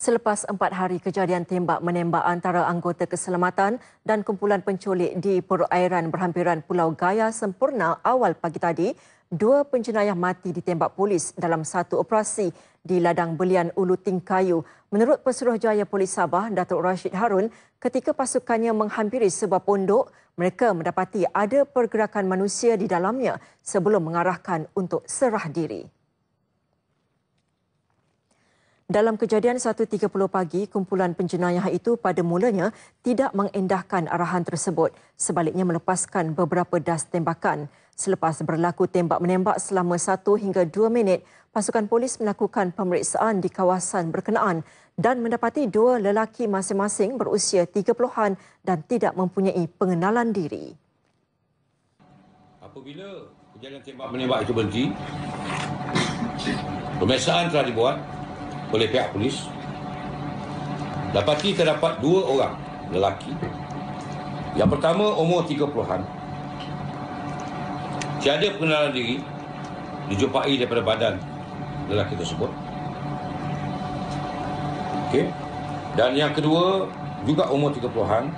Selepas empat hari kejadian tembak menembak antara anggota keselamatan dan kumpulan penculik di perairan berhampiran Pulau Gaya sempurna awal pagi tadi, dua penjenayah mati ditembak polis dalam satu operasi di ladang belian Ulu Tingkayu. Menurut Pesuruhjaya Polis Sabah, Datuk Rashid Harun, ketika pasukannya menghampiri sebuah pondok, mereka mendapati ada pergerakan manusia di dalamnya sebelum mengarahkan untuk serah diri. Dalam kejadian 1.30 pagi, kumpulan penjenayah itu pada mulanya tidak mengendahkan arahan tersebut. Sebaliknya melepaskan beberapa das tembakan. Selepas berlaku tembak-menembak selama 1 hingga 2 minit, pasukan polis melakukan pemeriksaan di kawasan berkenaan dan mendapati dua lelaki masing-masing berusia 30-an dan tidak mempunyai pengenalan diri. Apabila kejadian tembak-menembak itu berhenti, pemeriksaan telah dibuat oleh pihak polis dapati terdapat dua orang lelaki. Yang pertama umur 30-an tiada pengenalan diri dijumpai daripada badan lelaki tersebut. Okay. dan yang kedua juga umur 30-an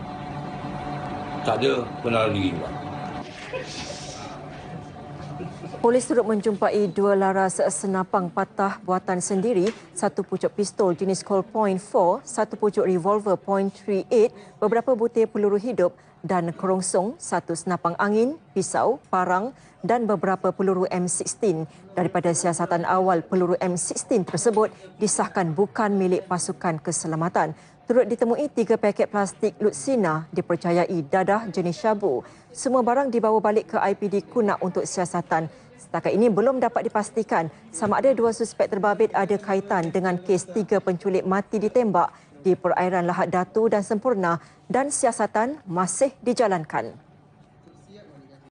tak ada pengenalan diri juga Polis turut menjumpai dua laras senapang patah buatan sendiri, satu pucuk pistol jenis Colt Point 4, satu pucuk revolver Point 38, beberapa butir peluru hidup dan kerongsong, satu senapang angin, pisau, parang dan beberapa peluru M16. Daripada siasatan awal, peluru M16 tersebut disahkan bukan milik pasukan keselamatan. Turut ditemui tiga paket plastik Lutsina dipercayai dadah jenis syabu. Semua barang dibawa balik ke IPD Kunak untuk siasatan. Setakat ini belum dapat dipastikan sama ada dua suspek terbabit ada kaitan dengan kes tiga penculik mati ditembak di perairan Lahad Datu dan Sempurna dan siasatan masih dijalankan.